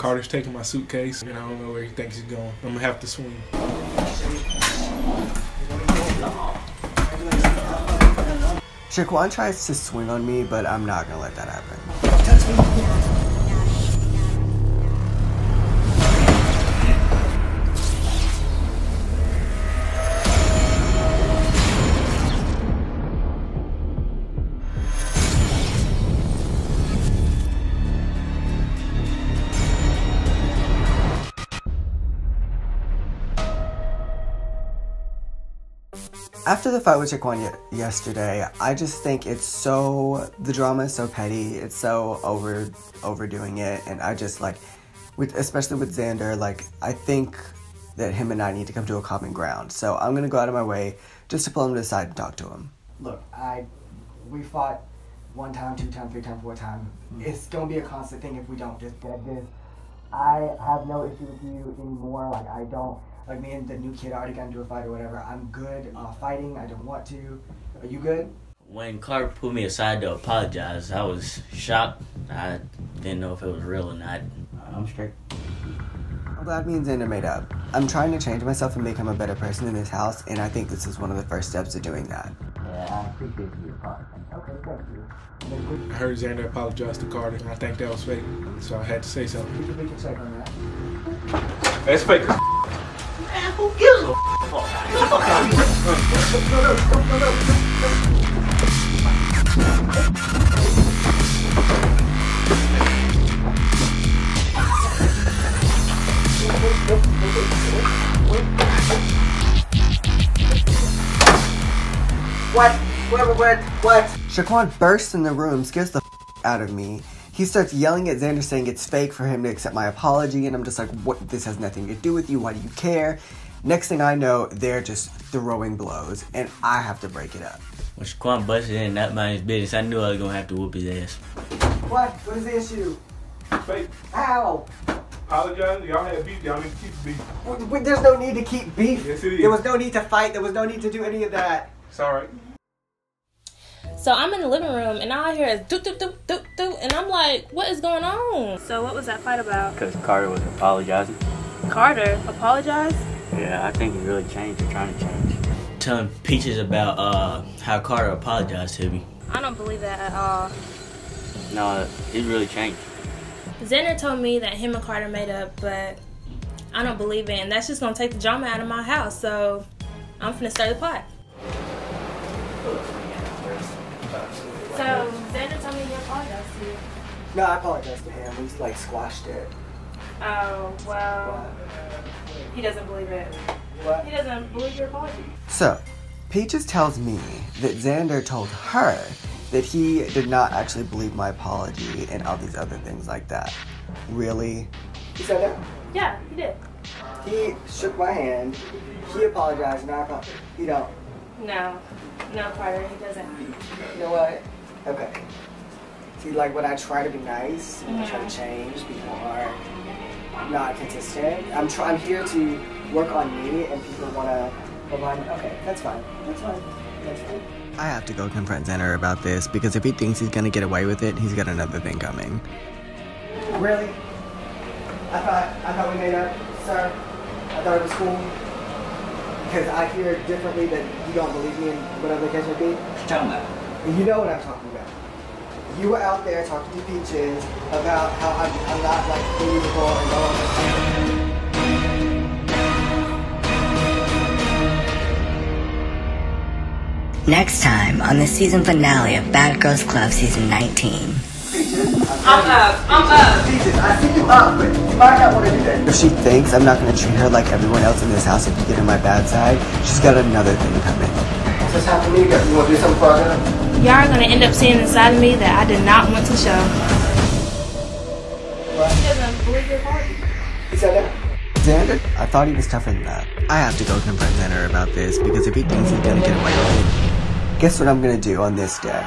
Carter's taking my suitcase, and I don't know where he thinks he's going. I'm gonna have to swing. Shaquan tries to swing on me, but I'm not gonna let that happen. After the fight with Jaquan ye- yesterday, I just think it's so the drama is so petty. It's so over overdoing it, and I just like, with especially with Xander, like I think that him and I need to come to a common ground. So I'm gonna go out of my way just to pull him to the side and talk to him. Look, I, we fought one time, two time, three time, four time. Mm-hmm. It's gonna be a constant thing if we don't just get this. I have no issue with you anymore. Like I don't like me and the new kid already got into a fight or whatever. I'm good uh, fighting. I don't want to. Are you good? When Carter pulled me aside to apologize, I was shocked. I didn't know if it was real or not. I'm straight. I'm glad me and Xander made up. I'm trying to change myself and become a better person in this house, and I think this is one of the first steps to doing that. Yeah, I appreciate your part. Okay, thank you. I heard Xander apologize to Carter, and I think that was fake, so I had to say something. We can, we can check on that. That's fake. Who gives a? What? What? What? What? Shaquan bursts in the room, scares the out of me. He starts yelling at Xander, saying it's fake for him to accept my apology, and I'm just like, "What? This has nothing to do with you. Why do you care?" Next thing I know, they're just throwing blows, and I have to break it up. When Shaquan busted in that man's business, I knew I was gonna have to whoop his ass. What? What is the issue? Fake. How? Apologize. Y'all had beef. Y'all need to keep beef. W- w- There's no need to keep beef. Yes, it is. There was no need to fight. There was no need to do any of that. It's all right. So I'm in the living room and all I hear is doop doop doop doop doop and I'm like, what is going on? So what was that fight about? Because Carter was apologizing. Carter apologized? Yeah, I think he really changed or trying to change. Telling Peaches about uh, how Carter apologized to me. I don't believe that at all. No, he really changed. Xander told me that him and Carter made up, but I don't believe it and that's just gonna take the drama out of my house. So I'm finna start the pot. No, I apologize to him. We like squashed it. Oh well, he doesn't believe it. What? He doesn't believe your apology. So, Peaches tells me that Xander told her that he did not actually believe my apology and all these other things like that. Really? He said that. Yeah, he did. He shook my hand. He apologized, and I apologized. You don't. No, no, Carter, he doesn't. You know what? Okay. See, like when I try to be nice, when I try to mm-hmm. change, people are not consistent. I'm try- I'm here to work on me, and people want to remind me. Okay, that's fine. That's fine. That's fine. I have to go confront Xander about this because if he thinks he's gonna get away with it, he's got another thing coming. Really? I thought I thought we made up, sir. I thought it was cool. Because I hear differently that you don't believe me in whatever the case may be. Tell about. And you know what I'm talking about. You were out there talking to Peaches about how I'm, I'm not like believable and blah blah blah. Next time on the season finale of Bad Girls Club season 19. I'm up. I'm up. Peaches, I see you up, but you might not want to do that. If she thinks I'm not gonna treat her like everyone else in this house if you get in my bad side, she's got another thing coming. What's this time for me? You want to do something for her? Y'all are gonna end up seeing inside of me that I did not want to show. He doesn't believe your apology. He said that. Xander? I thought he was tougher than that. I have to go confront Xander about this because if he thinks he's gonna get away with it, guess what I'm gonna do on this day?